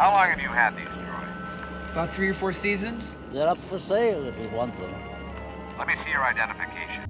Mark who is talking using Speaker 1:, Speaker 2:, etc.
Speaker 1: How long have you had these Troy?
Speaker 2: About three or four seasons.
Speaker 3: They're up for sale if you want them.
Speaker 1: Let me see your identification.